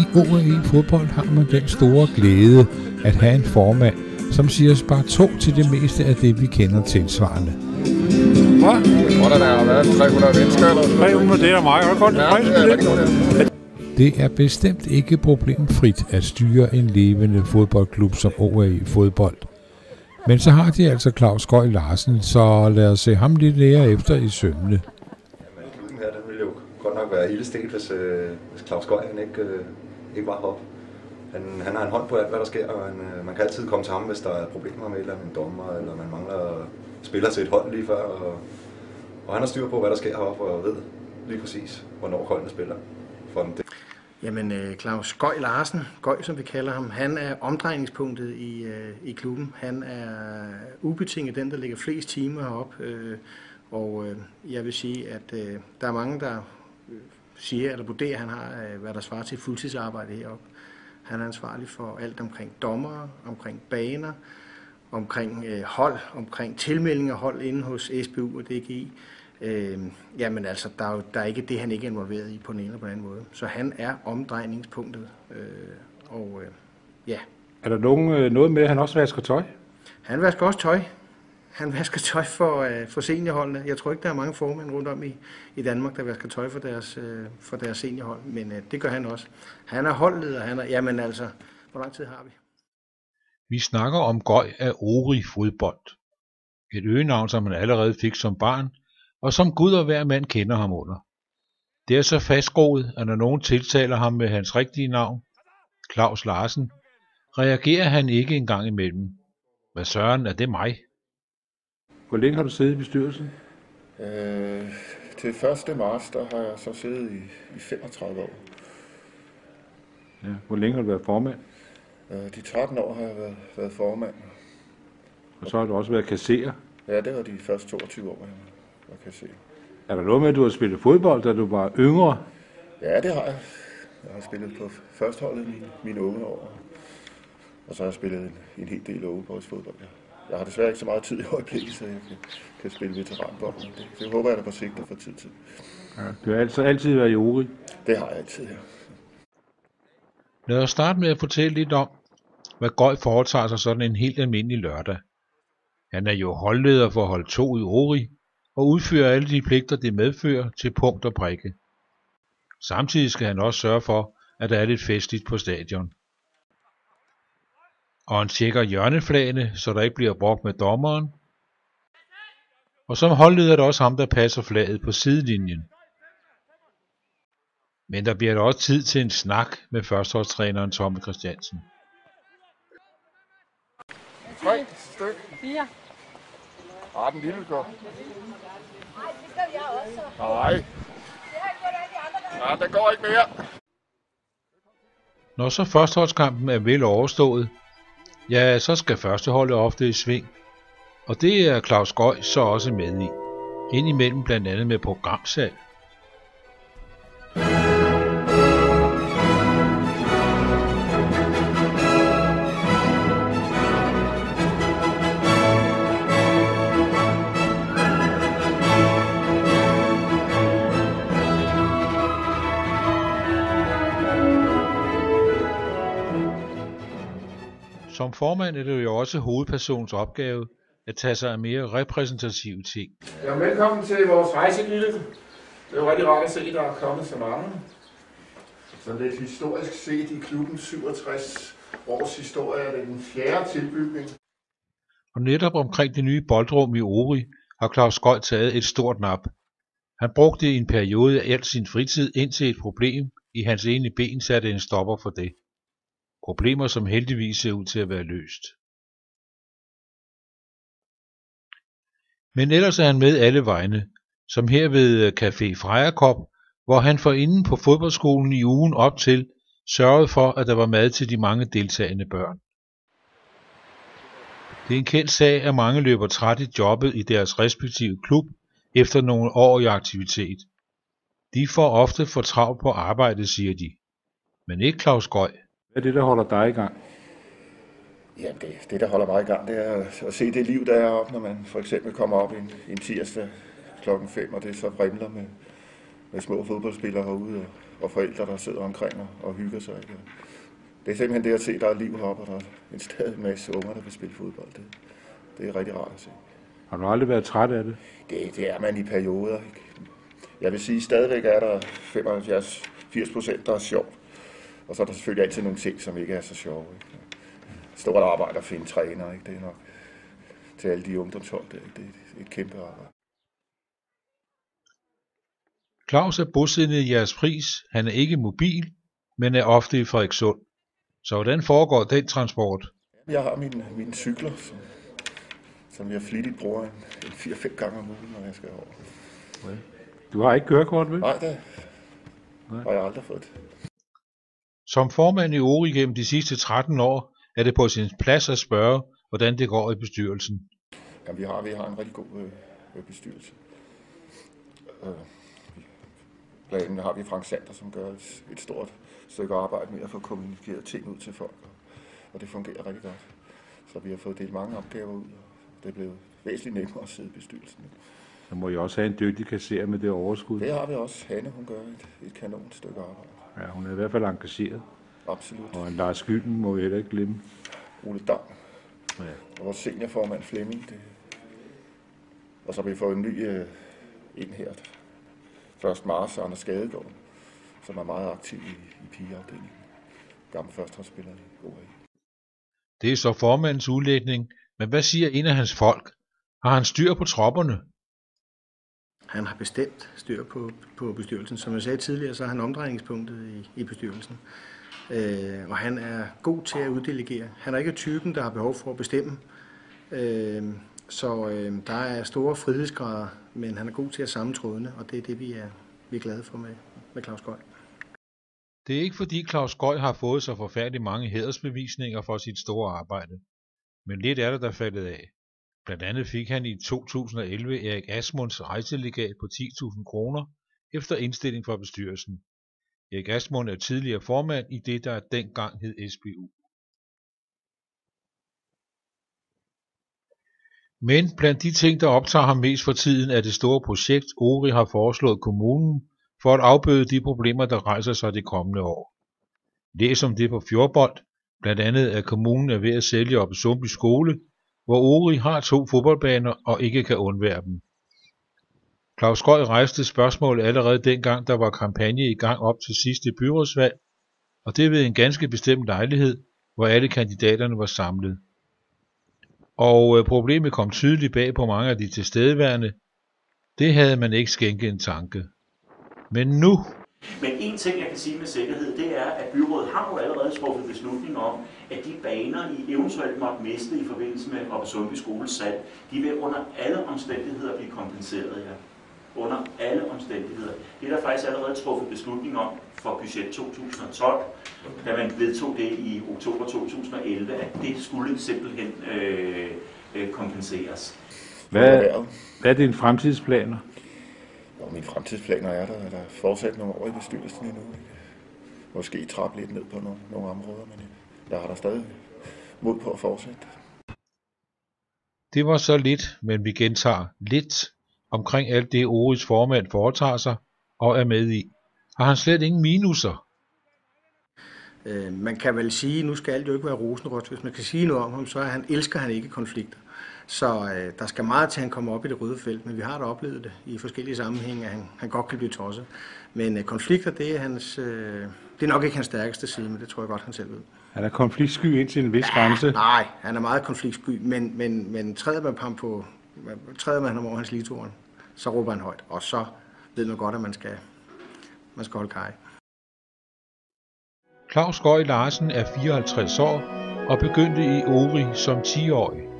I OAE fodbold har man den store glæde at have en formand, som siger bare to til det meste af det, vi kender tilsvarende. Hvad? Jeg tror, der har været 300 mennesker eller sådan 300, det er meget godt. godt. Ja, det er rigtig godt, ja. Det er bestemt ikke problemfrit at styre en levende fodboldklub som OAE fodbold. Men så har de altså Claus Gøj Larsen, så lad os se ham lidt lære efter i sømne. klubben her, den ville jo godt nok være ilde sted, hvis, øh, hvis Claus Gøj han ikke, øh, ikke var heroppe. Han, han har en hånd på alt, hvad der sker, og han, øh, man kan altid komme til ham, hvis der er problemer med et eller andet dommer, eller man mangler spiller til et hold lige før. Og, og han har styr på, hvad der sker heroppe, og ved lige præcis, hvornår holdene spiller. For det. Jamen, øh, Claus Gøj Larsen, Gøj som vi kalder ham, han er omdrejningspunktet i, øh, i klubben. Han er ubetinget den, der ligger flest timer heroppe. Øh, og jeg vil sige, at der er mange, der siger eller vurderer, at han har, øh, hvad der svarer til fuldtidsarbejde heroppe. Han er ansvarlig for alt omkring dommere, omkring baner, omkring øh, hold, omkring tilmelding af hold inde hos SBU og DGI. Øh, jamen altså, der er, jo, der er ikke det, han ikke er involveret i på den ene eller på den anden måde. Så han er omdrejningspunktet. Øh, og øh, ja, Er der nogen, øh, noget med, at han også vasker tøj? han vasker også tøj. Han vasker tøj for, øh, for seniorholdene. Jeg tror ikke, der er mange formænd rundt om i, i Danmark, der vasker tøj for deres, øh, for deres seniorhold, men øh, det gør han også. Han er holdleder, han er, jamen altså, hvor lang tid har vi? Vi snakker om Gøj af Ori fodbold. Et øgenavn, som han allerede fik som barn, og som Gud og hver mand kender ham under. Det er så fastgroet, at når nogen tiltaler ham med hans rigtige navn, Claus Larsen, reagerer han ikke engang imellem. Hvad søren er det mig? Hvor længe har du siddet i bestyrelsen? Øh, til 1. marts, der har jeg så siddet i, i 35 år. Ja. Hvor længe har du været formand? Øh, de 13 år har jeg været, været formand. Og så har du også været kasserer. Ja, det var de første 22 år, jeg var kan se. Er der noget med, at du har spillet fodbold, da du var yngre? Ja, det har jeg. Jeg har spillet på førsteholdet i mine, mine unge år. Og så har jeg spillet en, en hel del Overborgs Ja. Jeg har desværre ikke så meget tid i øjeblikket, så jeg kan, kan spille veteranbold. Det, det håber jeg, der på sigt at få tid til. Ja. Du har altså altid været i Ori. Det har jeg altid, ja. Lad os starte med at fortælle lidt om, hvad Gøj foretager sig sådan en helt almindelig lørdag. Han er jo holdleder for hold 2 i Ori, og udfører alle de pligter, det medfører til punkt og prikke. Samtidig skal han også sørge for, at der er lidt festligt på stadion. Og han tjekker hjørneflagene, så der ikke bliver brugt med dommeren. Og som holdleder er det også ham, der passer flaget på sidelinjen. Men der bliver der også tid til en snak med førsteholdstræneren Tommy Christiansen. Tre styk. Fire. Ah, den lille går. Nej, det skal jeg også. Nej, ja, der går ikke mere. Når så førsteholdskampen er vel overstået, ja, så skal førsteholdet ofte i sving. Og det er Claus Gøj så også med i. Indimellem blandt andet med programsalg. Som formand er det jo også hovedpersonens opgave at tage sig af mere repræsentative ting. Ja, velkommen til vores rejsegild. Det er jo rigtig rart at se, at der er kommet så mange. Så lidt historisk set i klubben 67 års historie er det den fjerde tilbygning. Og netop omkring det nye boldrum i Ori har Claus Gøj taget et stort nap. Han brugte i en periode af al sin fritid indtil et problem i hans ene ben satte en stopper for det. Problemer, som heldigvis ser ud til at være løst. Men ellers er han med alle vegne, som her ved øh, Café Frejerkop, hvor han for inden på fodboldskolen i ugen op til sørgede for, at der var mad til de mange deltagende børn. Det er en kendt sag, at mange løber træt i jobbet i deres respektive klub efter nogle år i aktivitet. De får ofte for travlt på arbejde, siger de. Men ikke Claus Gøj. Hvad er det, der holder dig i gang? Jamen, det, det, der holder mig i gang, det er at se det liv, der er op, når man for eksempel kommer op en, en tirsdag klokken 5, og det så vrimler med, med små fodboldspillere herude, og, og forældre, der sidder omkring og, og hygger sig. Ikke? Det er simpelthen det at se, der er liv heroppe, og der er en stadig masse unger, der vil spille fodbold. Det, det er rigtig rart at se. Har du aldrig været træt af det? Det, det er man i perioder. Ikke? Jeg vil sige, stadigvæk er der 75-80 procent, der er sjovt. Og så er der selvfølgelig altid nogle ting, som ikke er så sjove. Ikke? Stort arbejde at finde træner, ikke? det er nok til alle de ungdomshold, det, det er et kæmpe arbejde. Claus er bosiddende i jeres pris. Han er ikke mobil, men er ofte i Frederikssund. Så hvordan foregår den transport? Jeg har mine, mine cykler, som, som jeg flittigt bruger en, en 4-5 gange om ugen, når jeg skal over. Du har ikke kørekort, vel? Nej, det har jeg aldrig fået. Som formand i ORI gennem de sidste 13 år, er det på sin plads at spørge, hvordan det går i bestyrelsen. Jamen, vi har, vi har en rigtig god øh, bestyrelse. Øh, blandt andet har vi Frank Sander, som gør et, et stort stykke arbejde med at få kommunikeret ting ud til folk, og, og det fungerer rigtig godt. Så vi har fået delt mange opgaver ud, og det er blevet væsentligt nemmere at sidde i bestyrelsen. Så må I også have en dygtig kasserer med det overskud. Det har vi også. Hanne, hun gør et, et kanon stykke arbejde. Ja, hun er i hvert fald engageret. Absolut. Og en Lars Gylden må vi heller ikke glemme. Ole Dam. Ja. Og vores seniorformand Flemming. Det. Og så har vi fået en ny øh, en her. Først Mars, Anders Skadegaard, som er meget aktiv i, i pigeafdelingen. Gammel førsteholdsspiller i OA. Det er så formandens udlægning, men hvad siger en af hans folk? Har han styr på tropperne? Han har bestemt styr på, på bestyrelsen. Som jeg sagde tidligere, så er han omdrejningspunktet i, i bestyrelsen. Øh, og han er god til at uddelegere. Han er ikke typen, der har behov for at bestemme. Øh, så øh, der er store frihedsgrader, men han er god til at samle trådene, og det er det, vi er, vi er glade for med, med Claus Gøj. Det er ikke fordi Claus Gøj har fået så forfærdeligt mange hædersbevisninger for sit store arbejde. Men lidt er der der faldet af. Blandt andet fik han i 2011 Erik Asmunds rejselegat på 10.000 kroner efter indstilling fra bestyrelsen. Erik Asmund er tidligere formand i det, der dengang hed SBU. Men blandt de ting, der optager ham mest for tiden, er det store projekt, Ori har foreslået kommunen for at afbøde de problemer, der rejser sig det kommende år. Læs om det på Fjordbold, blandt andet er kommunen er ved at sælge op i Sumby skole, hvor Ori har to fodboldbaner og ikke kan undvære dem. Claus Skøj rejste spørgsmålet allerede dengang, der var kampagne i gang op til sidste byrådsvalg, og det ved en ganske bestemt lejlighed, hvor alle kandidaterne var samlet. Og øh, problemet kom tydeligt bag på mange af de tilstedeværende. Det havde man ikke skænket en tanke. Men nu men en ting, jeg kan sige med sikkerhed, det er, at byrådet har jo allerede truffet beslutning om, at de baner, I eventuelt måtte miste i forbindelse med Oppesundby skoles salg, de vil under alle omstændigheder blive kompenseret, ja. Under alle omstændigheder. Det er der faktisk allerede truffet beslutning om for budget 2012, da man vedtog det i oktober 2011, at det skulle simpelthen øh, øh, kompenseres. Hvad, hvad er dine fremtidsplaner? Og mine fremtidsplaner er der, at der er fortsat nogle år i bestyrelsen endnu. Ikke? Måske trappe lidt ned på nogle, nogle områder, men jeg har der stadig mod på at fortsætte. Det var så lidt, men vi gentager lidt omkring alt det Oris formand foretager sig og er med i. Har han slet ingen minuser? Øh, man kan vel sige, nu skal alt jo ikke være rosenrødt, hvis man kan sige noget om ham, så er han, elsker han ikke konflikter. Så øh, der skal meget til, at han kommer op i det røde felt, men vi har da oplevet det i forskellige sammenhænge, at han, han godt kan blive tosset. Men øh, konflikter, det er, hans, øh, det er nok ikke hans stærkeste side, men det tror jeg godt, han selv ved. Han er konfliktsky indtil en vis grænse. Nej, han er meget konfliktsky, men, men, men træder man ham på, træder man ham over hans ligetoren, så råber han højt, og så ved man godt, at man skal, man skal holde kaj. Claus Gøj Larsen er 54 år og begyndte i Ori som 10-årig.